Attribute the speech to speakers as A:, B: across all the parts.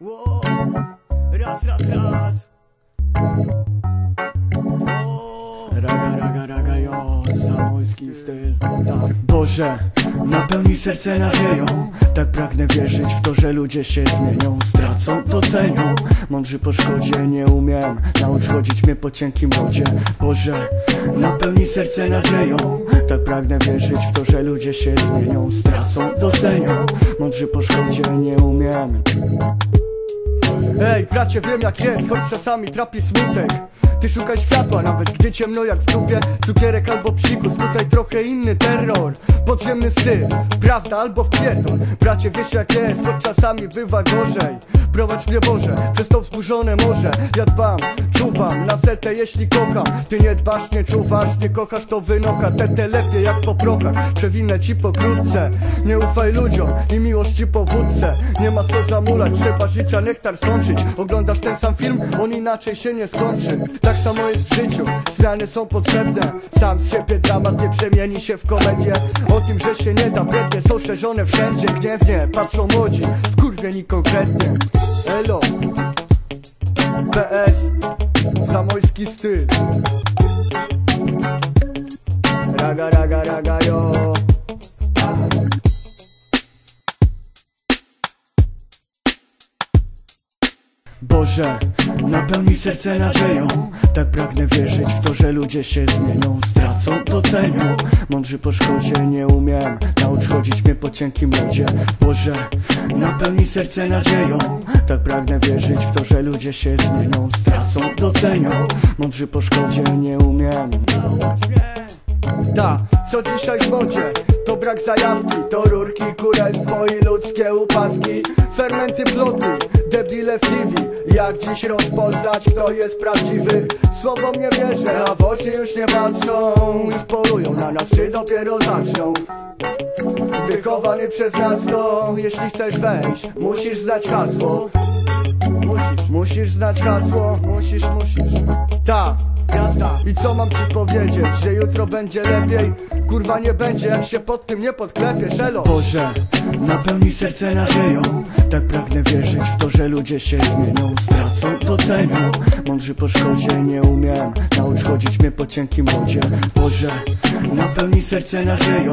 A: Ło, raz, raz, raz. Ło, Raga, raga, raga, jo, zamojski styl. Tak, Boże, napełnij serce nadzieją. Tak pragnę wierzyć w to, że ludzie się zmienią. Stracą, to cenią. Mądrzy po szkodzie nie umiem. Naucz chodzić mnie po cienkim lodzie. Boże, napełnij serce nadzieją. Tak pragnę wierzyć w to, że ludzie się zmienią. Stracą, docenią Mądrzy po szkodzie nie umiem Ej, bracie, wiem jak jest, choć czasami trapi smutek. Ty szukaj światła, nawet gdy ciemno jak w dupie. Cukierek albo psikus, tutaj trochę inny terror. Podziemny styl, prawda albo wpierdol Bracie, wiesz jak jest, choć czasami bywa gorzej. Prowadź mnie Boże, przez to wzburzone morze. Ja dbam, czuwam, na setę jeśli kocham. Ty nie dbasz, nie czuwasz, nie kochasz to wynocha. Te lepiej jak po prochach, przewinę ci pokrótce. Nie ufaj ludziom i miłości po wódce Nie ma co zamulać, trzeba życia nektar sączyć Oglądasz ten sam film, on inaczej się nie skończy. Tak samo jest w życiu, zmiany są potrzebne. Sam z siebie dramat nie przemieni się w komedię. O tym, że się nie da, pewnie są szerzone wszędzie. Gniewnie patrzą młodzi, wkurwieni konkretnie Elo. PS Zamojski styl. Raga, raga, raga, yo. Boże, napełnij serce nadzieją Tak pragnę wierzyć w to, że ludzie się zmienią Stracą, docenią Mądrzy po szkodzie nie umiem Naucz chodzić mnie po cienkim lodzie. Boże, napełnij serce nadzieją Tak pragnę wierzyć w to, że ludzie się zmienią Stracą, docenią. Mądrzy po szkodzie nie umiem. Ta, co dzisiaj w modzie? To brak zajawki, to rurki, kurestwo i ludzkie upadki. Fermenty ploty, debile fliwi Jak dziś rozpoznać, kto jest prawdziwy? Słowo nie wierzę, a w oczy już nie patrzą. Już polują na nas, czy dopiero zaczną Wychowany przez miasto, jeśli chcesz wejść Musisz znać hasło. Musisz, musisz znać hasło. Musisz, musisz. Ta, jazda. I co mam ci powiedzieć, że jutro będzie lepiej? Kurwa nie będzie, jak się pod tym nie podklepiesz, elo Boże, napełnij serce nadzieją. Tak pragnę wierzyć w to, że ludzie się zmienią Stracą, docenią Mądrzy po szkodzie nie umiem Naucz chodzić mnie po cienkim lodzie Boże, napełnij serce nadzieją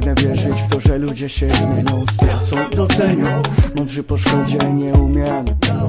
A: pragnę wierzyć w to, że ludzie się zmienią Stracą, docenią. Mądrzy po szkodzie nie umiem Naucz mnie